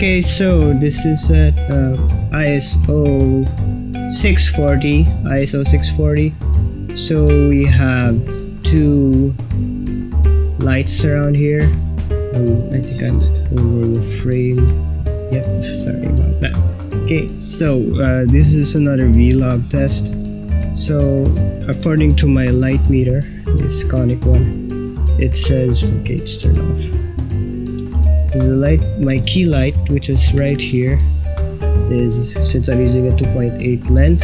Okay, so this is at uh, ISO 640, ISO 640. So we have two lights around here. Um, I think I'm over the frame. Yep, sorry about that. Okay, so uh, this is another VLog test. So according to my light meter, this Sekonic one, it says okay, it's turned off. So the light, my key light, which is right here, is since I'm using a 2.8 lens.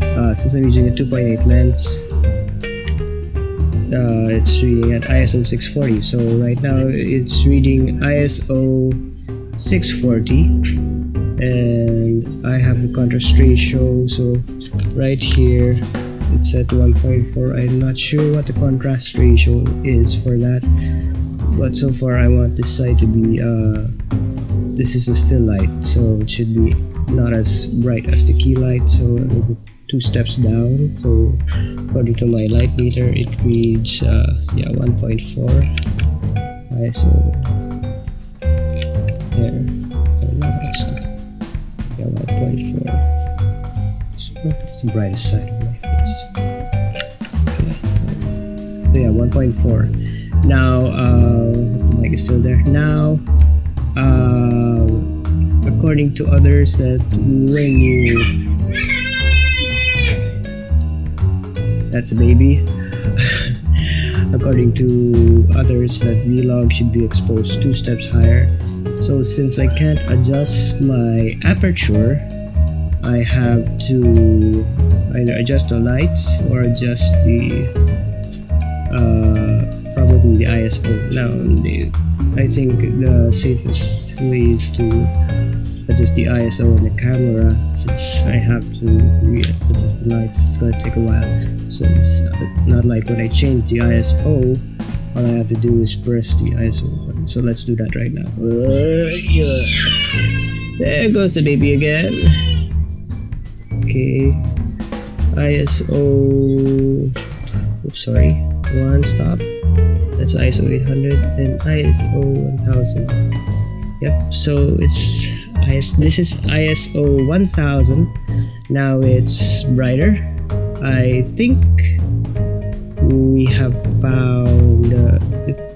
Uh, since I'm using a 2.8 lens, uh, it's reading at ISO 640. So right now it's reading ISO 640, and I have the contrast ratio. So right here it's at 1.4. I'm not sure what the contrast ratio is for that but so far I want this side to be uh, this is a fill light so it should be not as bright as the key light so two steps down so according to my light meter it reads uh, yeah 1.4 ISO there yeah 1.4 so it's the brightest side of my face. Okay. so yeah 1.4 now uh, the mic is still there. Now uh, according to others that when you. That's a baby. According to others that VLog should be exposed two steps higher. So since I can't adjust my aperture I have to either adjust the lights or adjust the uh, probably the ISO. Now, I think the safest way is to adjust the ISO on the camera since I have to readjust the lights. It's gonna take a while. So it's not like when I change the ISO, all I have to do is press the ISO button. So let's do that right now. There goes the baby again. Okay. ISO. Oops, sorry. One stop that's ISO 800 and ISO 1000 yep so it's IS this is ISO 1000 now it's brighter. I think we have found uh,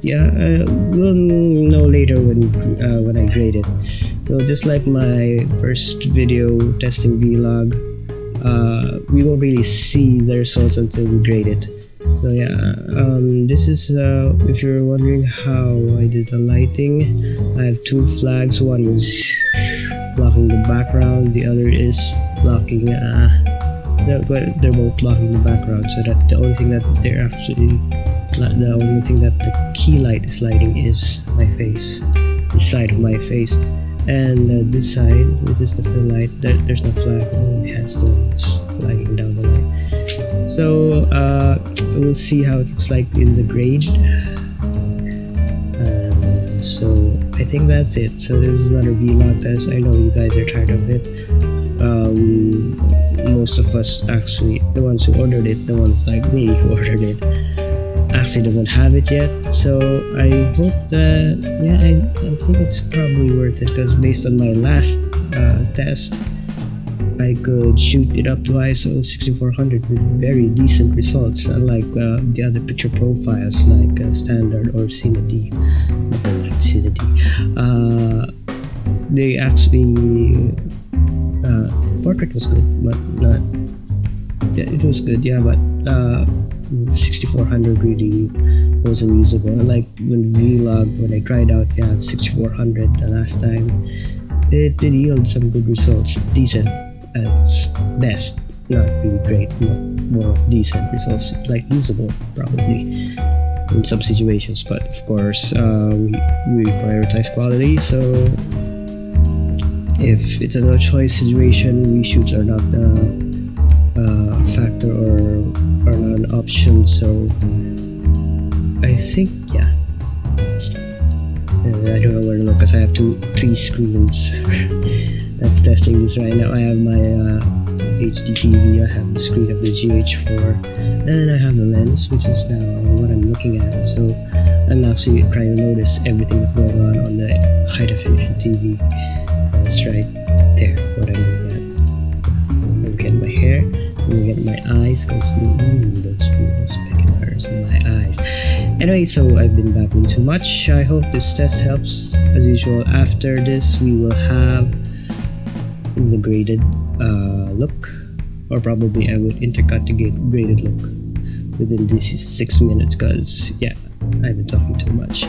yeah uh, we'll know later when uh, when I grade it. So just like my first video testing VLog uh, we won't really see the results until we grade it so yeah um, this is uh, if you're wondering how I did the lighting I have two flags. One is blocking the background. The other is blocking uh, they're, they're both blocking the background. So that the only thing that they're actually the only thing that the key light is lighting is my face the side of my face. And uh, this side this is the fill light. There, there's no flag. Only headstones flagging down so uh, we'll see how it looks like in the grade. Uh, so I think that's it. So this is another VLog test I know you guys are tired of it. Um, most of us actually the ones who ordered it the ones like me who ordered it actually doesn't have it yet. So I hope that yeah I, I think it's probably worth it because based on my last uh, test I could shoot it up to ISO 6400 with very decent results, unlike uh, the other picture profiles like uh, standard or Cine D. Never liked Uh, they actually uh, portrait was good, but not. Yeah, it was good, yeah, but uh, 6400 really wasn't usable. Like when VLog, when I tried out, yeah, 6400 the last time, it did yield some good results, decent at best not really great more decent results like usable probably in some situations but of course uh, we, we prioritize quality so if it's a no choice situation reshoots are not a, a factor or are not an option so I think yeah. Uh, I don't know where to look because I have two three screens that's testing this right now. I have my uh, HD TV, I have the screen of the GH4, and I have the lens, which is now what I'm looking at. So I'm actually trying to notice everything that's going on on the high definition TV. That's right there. What I'm doing at. Look at my hair. Look at my eyes. Cause mm, those those pecking hairs in my eyes. Anyway, so I've been babbling too much. I hope this test helps. As usual, after this we will have the graded uh, look, or probably I would intercut the graded look within these six minutes because yeah I've been talking too much.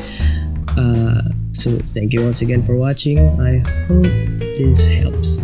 Uh, so thank you once again for watching. I hope this helps